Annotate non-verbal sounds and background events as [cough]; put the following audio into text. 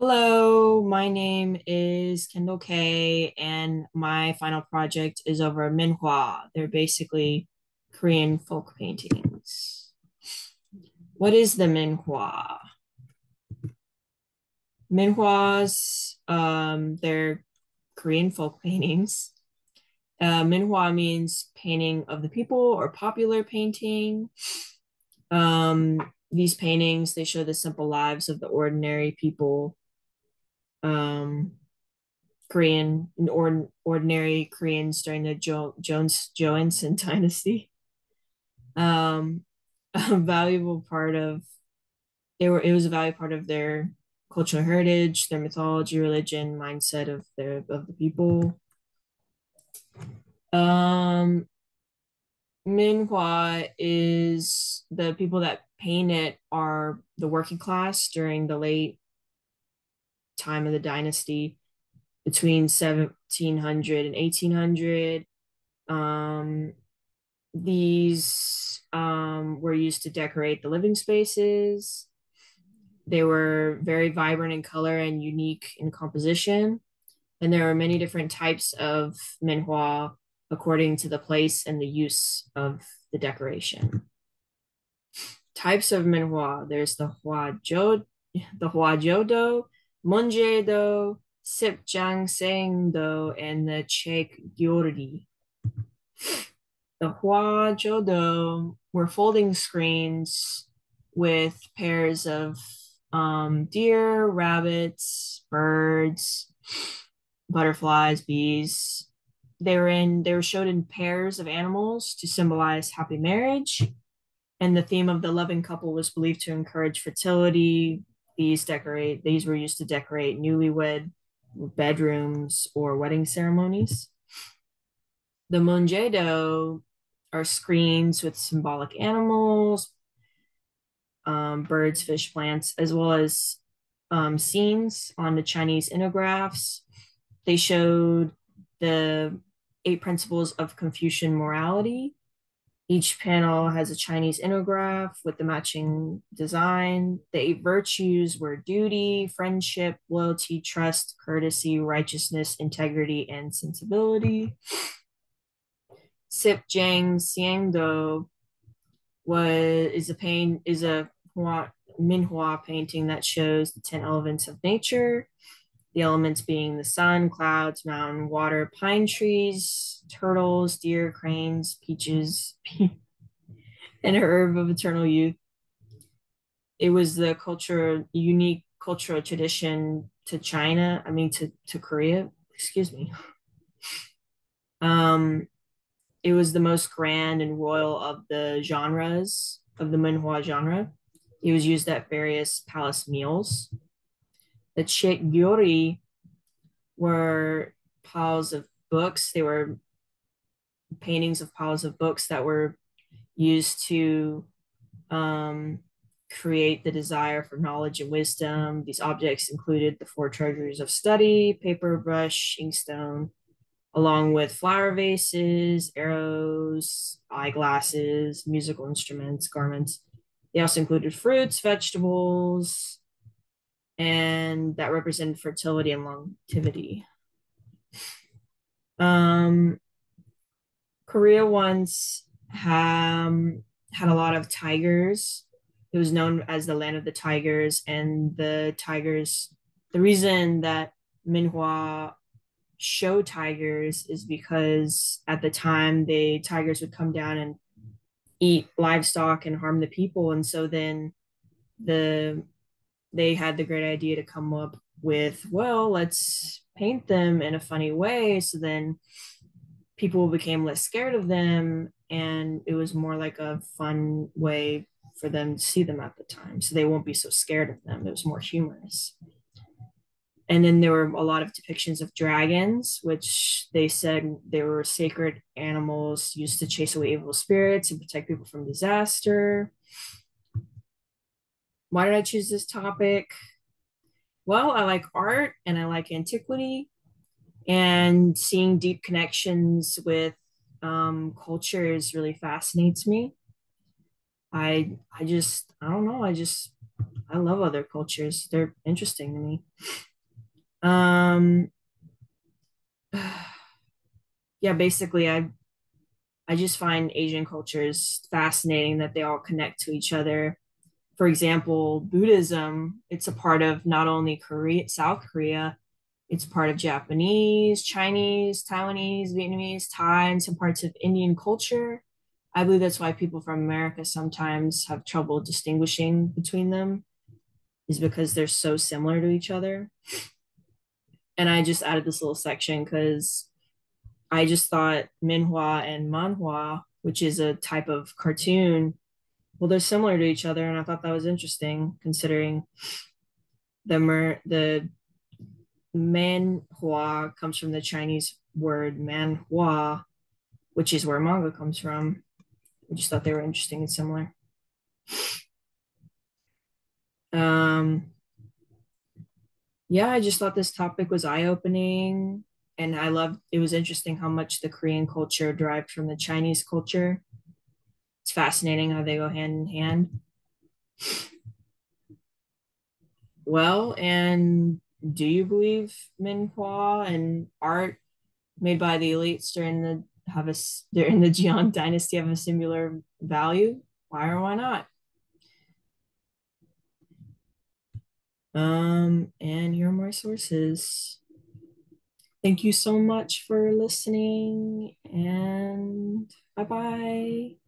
Hello, my name is Kendall Kay, and my final project is over Minhwa. They're basically Korean folk paintings. What is the Minhwa? Minhwas, um, they're Korean folk [laughs] paintings. Uh, Minhwa means painting of the people or popular painting. Um, these paintings, they show the simple lives of the ordinary people um, Korean or, ordinary Koreans during the jo- Jones Joseon [laughs] dynasty. Um, a valuable part of they were it was a valuable part of their cultural heritage, their mythology, religion, mindset of their of the people. Um, Minhwa is the people that paint it are the working class during the late time of the dynasty between 1700 and 1800. Um, these um, were used to decorate the living spaces. They were very vibrant in color and unique in composition. And there are many different types of minhwa according to the place and the use of the decoration. Types of minhwa there's the hua huajiu, the huajiu Munjae-do, Sipjang-seng-do, and the Chek Gyori. The Hwa-jo-do were folding screens with pairs of um, deer, rabbits, birds, butterflies, bees. They were in they were showed in pairs of animals to symbolize happy marriage. And the theme of the loving couple was believed to encourage fertility, these decorate these were used to decorate newlywed bedrooms or wedding ceremonies. The munjae-do are screens with symbolic animals, um, birds, fish, plants, as well as um, scenes on the Chinese innographs. They showed the eight principles of Confucian morality each panel has a Chinese inograph with the matching design. The eight virtues were duty, friendship, loyalty, trust, courtesy, righteousness, integrity, and sensibility. Sip Jang Siangdo was is a pain is a Hua, Minhwa painting that shows the 10 elements of nature the elements being the sun, clouds, mountain, water, pine trees, turtles, deer, cranes, peaches, [laughs] and a herb of eternal youth. It was the culture, unique cultural tradition to China, I mean to, to Korea, excuse me. [laughs] Um, it was the most grand and royal of the genres of the Minhwa genre. It was used at various palace meals the Chek were piles of books. They were paintings of piles of books that were used to um, create the desire for knowledge and wisdom. These objects included the four treasuries of study, paper, brush, inkstone, along with flower vases, arrows, eyeglasses, musical instruments, garments. They also included fruits, vegetables, and that represented fertility and longevity. Um, Korea once um, had a lot of tigers. It was known as the land of the tigers, and the tigers. The reason that Minhwa show tigers is because at the time the tigers would come down and eat livestock and harm the people, and so then the they had the great idea to come up with, well, let's paint them in a funny way. So then people became less scared of them. And it was more like a fun way for them to see them at the time. So they won't be so scared of them. It was more humorous. And then there were a lot of depictions of dragons, which they said they were sacred animals used to chase away evil spirits and protect people from disaster. Why did I choose this topic? Well, I like art and I like antiquity, and seeing deep connections with um, cultures really fascinates me. I I just I don't know. I just I love other cultures. They're interesting to me. Um, [sighs] yeah, basically, I I just find Asian cultures fascinating that they all connect to each other. For example, Buddhism, it's a part of not only Korea, South Korea, it's part of Japanese, Chinese, Taiwanese, Vietnamese, Thai, and some parts of Indian culture. I believe that's why people from America sometimes have trouble distinguishing between them, is because they're so similar to each other. And I just added this little section because I just thought minhwa and manhua, which is a type of cartoon, well, they're similar to each other, and I thought that was interesting considering the mer- the manhua comes from the Chinese word manhua, which is where manga comes from. I just thought they were interesting and similar. Um, yeah, I just thought this topic was eye opening and I loved it was interesting how much the Korean culture derived from the Chinese culture. It's fascinating how they go hand in hand. Well, and do you believe Minhwa and art made by the elites during the have a during the [laughs] Jian dynasty have a similar value? Why or why not? Um, and here are my sources. Thank you so much for listening and bye bye.